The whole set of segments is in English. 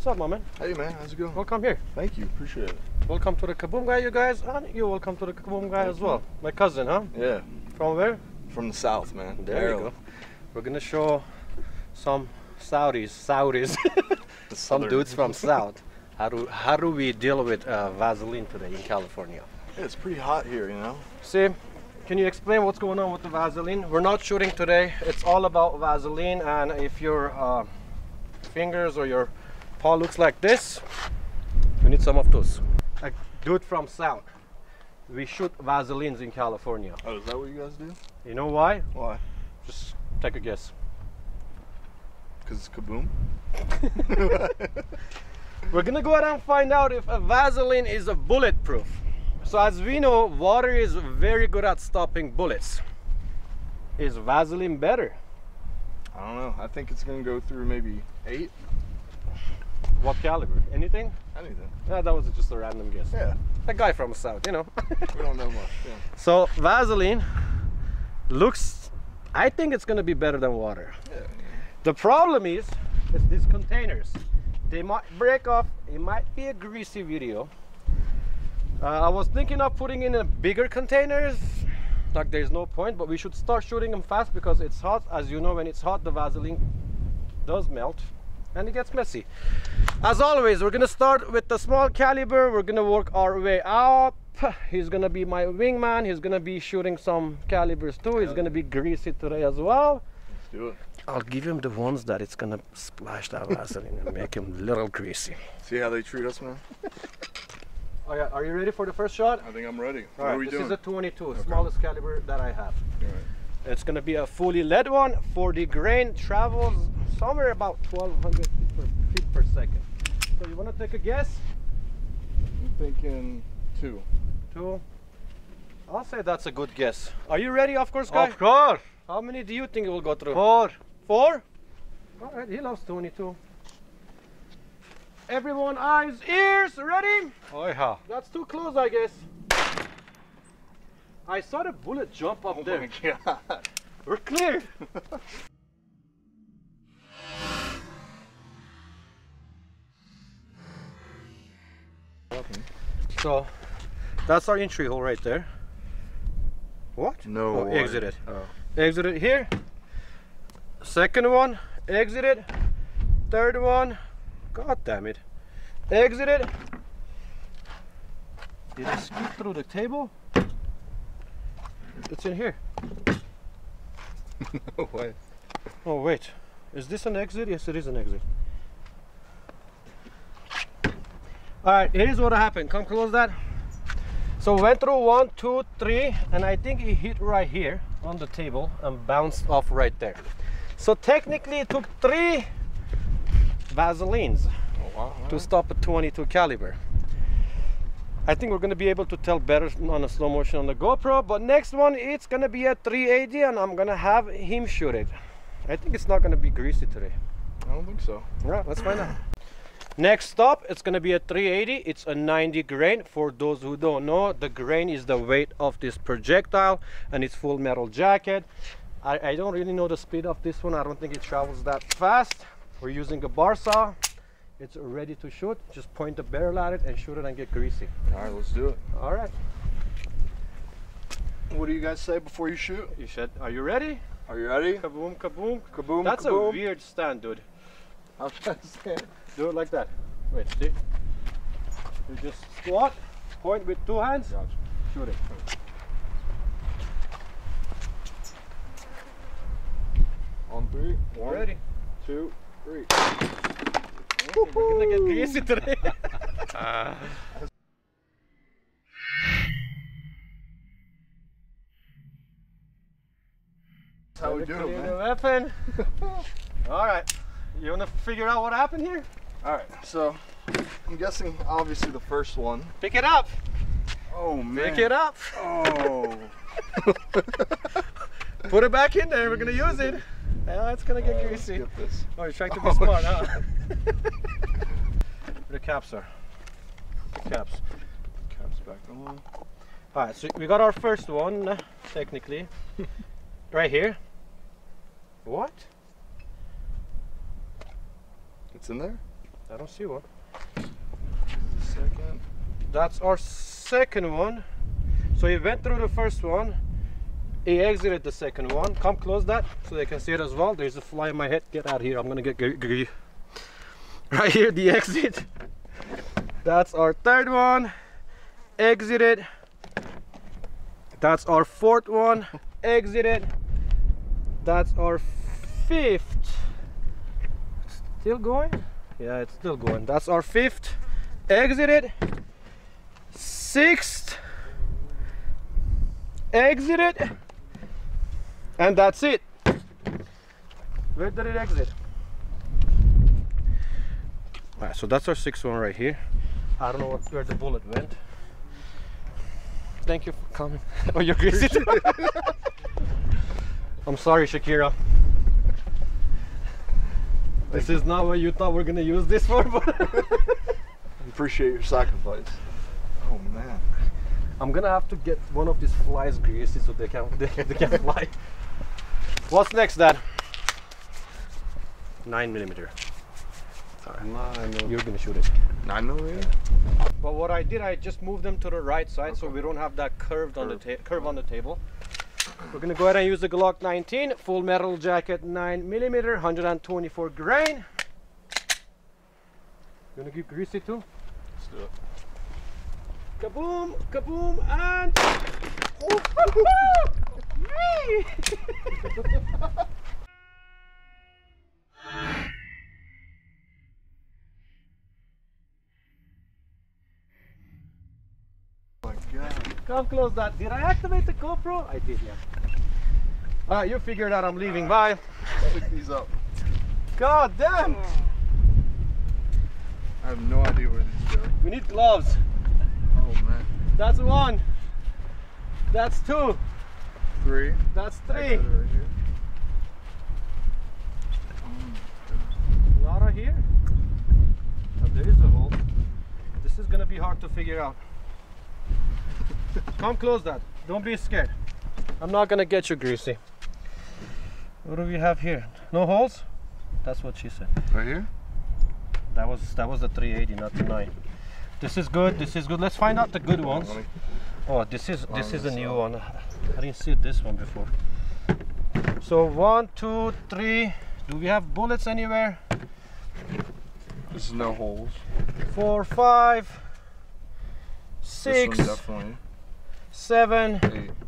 What's up, my man? Hey man, how's it going? Welcome here. Thank you, appreciate it. Welcome to the Kaboom guy, you guys. And you welcome to the Kaboom guy as well. My cousin, huh? Yeah, From where? from the south, man. There you go. We're gonna show some Saudis, Saudis, some dudes from South. How do how do we deal with uh, Vaseline today in California? Yeah, it's pretty hot here, you know. See, can you explain what's going on with the Vaseline? We're not shooting today. It's all about Vaseline, and if your uh, fingers or your paw looks like this, we need some of those. Like dude from South. We shoot Vaselines in California. Oh, is that what you guys do? You know why? Why? Just take a guess. Because it's kaboom. We're gonna go ahead and find out if a Vaseline is a bulletproof. So as we know, water is very good at stopping bullets. Is Vaseline better? I don't know. I think it's gonna go through maybe eight. What caliber? Anything? Anything. Yeah, that was just a random guess. Yeah, A guy from the south, you know. we don't know much. Yeah. so Vaseline looks, I think it's gonna be better than water. yeah. The problem is, is these containers. They might break off. It might be a greasy video. Uh, I was thinking of putting in a bigger containers. Like there's no point, but we should start shooting them fast because it's hot. As you know, when it's hot, the Vaseline does melt and it gets messy. As always, we're gonna start with the small caliber. We're gonna work our way up. He's gonna be my wingman. He's gonna be shooting some calibers too. He's gonna be greasy today as well. Let's do it. I'll give him the ones that it's gonna splash that Vaseline and make him a little greasy. See how they treat us, man? Oh yeah, are you ready for the first shot? I think I'm ready. All what right, are we this doing? is a 22, smallest caliber that I have. It's gonna be a fully lead one. 40 grain travels somewhere about 1200 feet per, feet per second. So you wanna take a guess? I'm thinking two. Two. I'll say that's a good guess. Are you ready, of course, guy? Of course. How many do you think it will go through? Four. Four? All right, he loves 22. Everyone, eyes, ears, ready? Oh yeah. That's too close, I guess. I saw the bullet jump up Oh there. my god. We're clear. so, that's our entry hole right there. What? No. Oh, way. exit it. Oh. Exit it here. Second one, exit it. Third one, god damn it. Exit it. Did I skip through the table? It's in here. No way. Oh wait, is this an exit? Yes, it is an exit. All right, here's what happened. Come close that. So went through one, two, three, and I think it hit right here on the table and bounced off right there. So technically, it took three Vaselines Oh wow. to stop a 22 caliber. I think we're gonna be able to tell better on a slow motion on the GoPro, but next one it's gonna be a 380 and I'm gonna have him shoot it. I think it's not gonna be greasy today. I don't think so. Yeah, let's find out. Next stop, it's gonna be a 380. It's a 90 grain. For those who don't know, the grain is the weight of this projectile, and it's full metal jacket. I, I don't really know the speed of this one. I don't think it travels that fast. We're using a Bersa. It's ready to shoot. Just point the barrel at it and shoot it and get greasy. Alright, let's do it. All right. What do you guys say before you shoot? You said, are you ready? Are you ready? Kaboom, kaboom. Kaboom, That's a weird stand, dude. I was trying to stand. Do it like that. Wait, see? You just squat, point with two hands, shoot it. On three. One, Ready? two, three. We're gonna get greasy today. That's how we do it, man. weapon. All right. You wanna figure out what happened here? Alright, so I'm guessing obviously the first one. Pick it up. Oh man. Pick it up. Oh. Put it back in there. We're gonna use it. Yeah, it's gonna get let's greasy. Get. Oh, you're trying to be Oh, smart, huh? Where the caps are. The caps. Caps back on. All right, so we got our first one, uh, technically, right here. What? It's in there? I don't see one. Second. That's our second one. So he went through the first one. He exited the second one. Come close that so they can see it as well. There's a fly in my head. Get out of here. I'm gonna get right here. The exit. That's our third one. Exited. That's our fourth one. Exited. That's our fifth. Still going? Yeah, it's still going. That's our fifth. Exited. Sixth. Exited. And that's it. Where did it exit? Alright, so that's our sixth one right here. I don't know what, where the bullet went. Thank you for coming. Oh, you're crazy. I'm sorry, Shakira. This is not what you thought we're gonna use this for, but Appreciate your sacrifice. Oh man. I'm gonna have to get one of these flies greasy so they can they, they can fly. What's next, Dad? Nine millimeter. Sorry. Nine mil- You're gonna shoot it. nine millimeter? But what I did, I just moved them to the right side so we don't have that curved on the ta- curve on the table. We're gonna go ahead and use the Glock 19 full metal jacket 9 millimeter, 124 grain. Gonna get greasy too. Let's do it. Kaboom, kaboom, and me. Oh my god. Come close that. Did I activate the GoPro? I did, yeah. Alright, you figured out I'm leaving. Bye. Pick these up. God damn! I have no idea where these go. We need gloves. Oh man. That's one. That's two. Three. That's three. right here. A lot of here. There is a hole. This is gonna be hard to figure out. Come close that. Don't be scared. I'm not gonna get you greasy. What do we have here? No holes? That's what she said. Right here? That was that was the 380, not the 9. This is good. This is good. Let's find out the good ones. Oh, this is this is a new one. I didn't see this one before. So one, two, three. Do we have bullets anywhere? This is no holes. Four, five, six. This one definitely. Seven,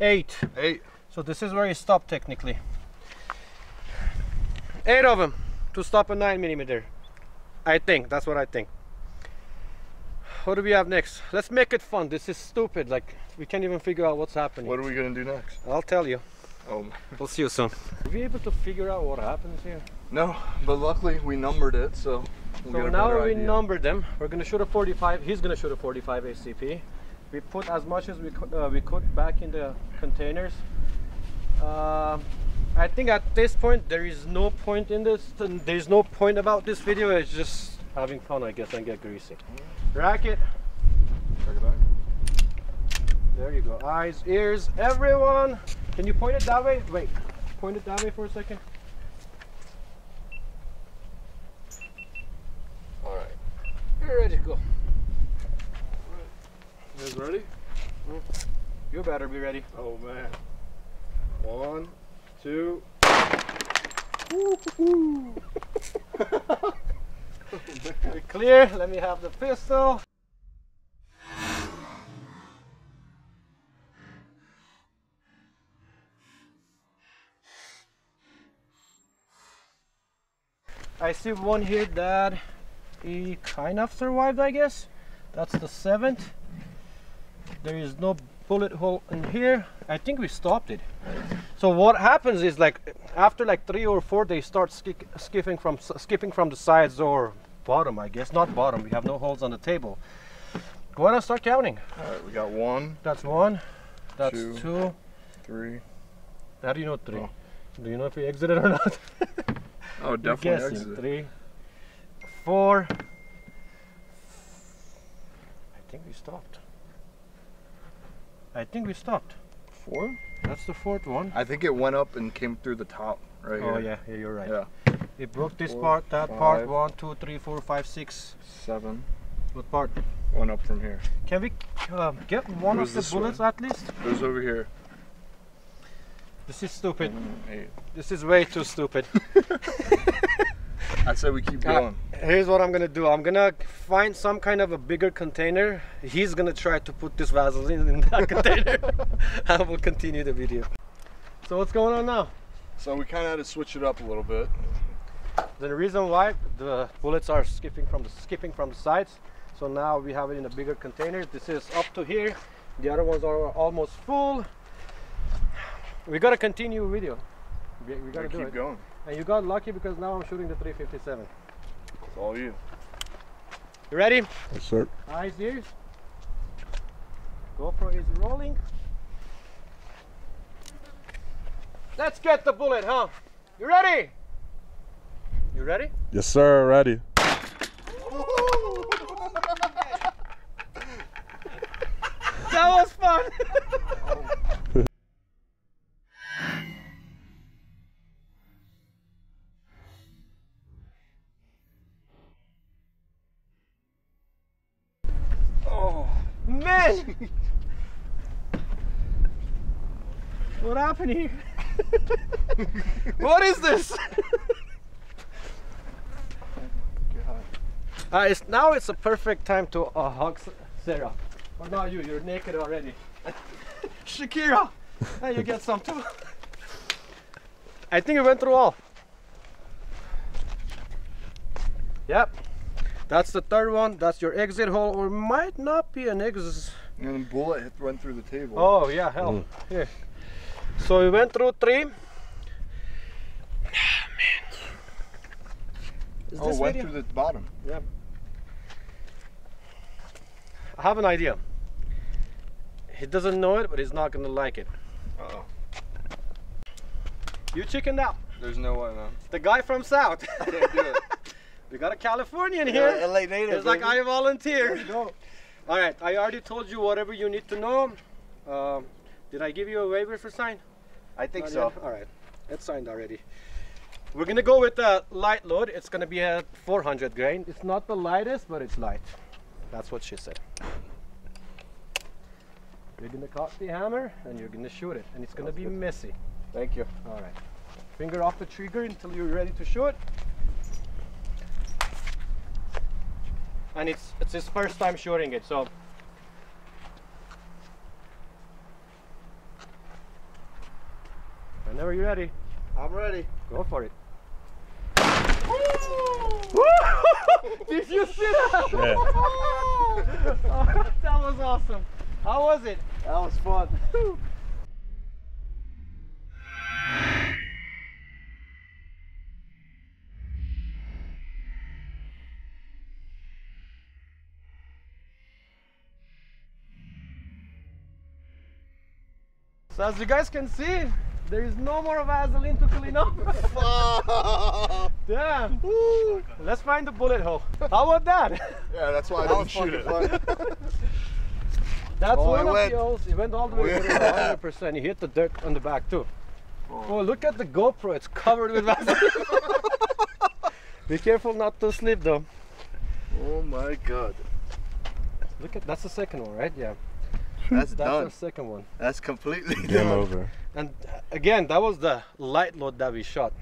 Eight. eight. Eight. So this is where you stop technically. Eight of them to stop a nine millimeter. I think that's what I think. What do we have next? Let's make it fun. This is stupid. Like we can't even figure out what's happening. What are we gonna do next? I'll tell you. Oh We'll see you soon. Are we able to figure out what happens here? no, but luckily we numbered it, so we'll So get a now we idea. numbered them. We're gonna shoot a 45. He's gonna shoot a 45 ACP. We put as much as we could, uh, we could back in the containers. Um, I think at this point there is no point in this. There is no point about this video. It's just having fun, I guess, and get greasy. Rack it. Check it out. There you go. Eyes, ears, everyone. Can you point it that way? Wait. Point it that way for a second. All right. You're ready to go. You guys ready? You better be ready. Oh man. One, two. We're clear. Let me have the pistol. I see one here that he kind of survived, I guess. That's the seventh. There is no bullet hole in here. I think we stopped it. So what happens is like after like three or four, they start ski- skipping from skipping from the sides or bottom, I guess. Not bottom. We have no holes on the table. Go ahead and start counting. Alright, we got one, That's one. That's Two. two. three. How do you know three? Oh. Do you know if we exited or not? Oh, You're definitely guessing. exit. Three, four. I think we stopped. I think we stopped. Four? That's the fourth one. I think it went up and came through the top right Oh here. yeah, yeah, you're right. Yeah. It broke this Four, part, that part. five. One, two, three, four, five, six. Seven. What part? One up from here. Can we uh, get one Who's of the bullets at least? It was over here. This is stupid. Seven. This is way too stupid. I said we keep Uh, going. Here's what I'm gonna do. I'm gonna find some kind of a bigger container. He's gonna try to put this Vaseline in that container. and we'll continue the video. So what's going on now? So we kind of had to switch it up a little bit. The reason why the bullets are skipping from the skipping from the sides. So now we have it in a bigger container. This is up to here. The other ones are almost full. We gotta continue video. We, we gotta keep it. going. And you got lucky because now I'm shooting the 357. It's all you. You ready? Yes, sir. Eyes, ears. GoPro is rolling. Let's get the bullet, huh? You ready? You ready? Yes, sir. Ready. That was fun. man! what happened here? what is this? Uh, it's, now it's a perfect time to uh, hug Sarah. But not you, you're naked already. Shakira! Hey, you get some too. I think we went through all. Yep. That's the third one. That's your exit hole, or might not be an exit. And then bullet hit, went through the table. Oh, yeah, hell. Here. So we went through three. Ah, man. Is oh this went video? through the bottom. Yeah. I have an idea. He doesn't know it, but he's not gonna like it. Uh oh. You chickened out. There's no way, man. The guy from South. Can't do it. we got a Californian here. LA native. It's like I volunteer. All right, I already told you whatever you need to know. Um, did I give you a waiver for sign? I think Not so. yet? All right, it's signed already. We're gonna go with a light load. It's gonna be a 400 grain. It's not the lightest, but it's light. That's what she said. You're gonna cock the hammer and you're gonna shoot it, and it's gonna Sounds be good. messy. Thank you. All right. Finger off the trigger until you're ready to shoot. And it's it's his first time shooting it, so whenever you're ready, I'm ready. go for it. Did you see that? Yeah. that was awesome. How was it? That was fun. So as you guys can see, there is no more Vaseline to clean up. Damn. Let's find the bullet hole. How about that? yeah, that's why I That didn't shoot it. That's Oh, one it of went- the holes. It went all the way Oh, through 100%. He hit the dirt on the back too. Oh. oh, look at the GoPro. It's covered with Vaseline. Be careful not to slip though. Oh my god. Look at that's the second one, right? Yeah. That's That's done. the second one. That's completely Game done. over. And uh, again, that was the light load that we shot.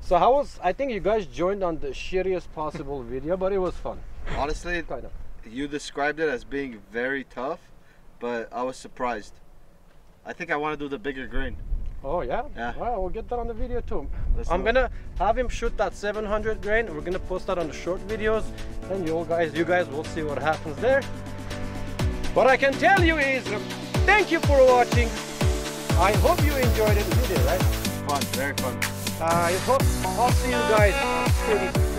So how was? I think you guys joined on the shittiest possible video, but it was fun. Honestly, Kind of. you described it as being very tough, but I was surprised. I think I want to do the bigger grain. Oh yeah. Yeah. Well, we'll get that on the video too. Let's I'm gonna have him shoot that 700 grain. We're gonna post that on the short videos, and you guys, you guys will see what happens there. What I can tell you is, thank you for watching. I hope you enjoyed it. You did, right? fun, very fun. I hope I'll see you guys pretty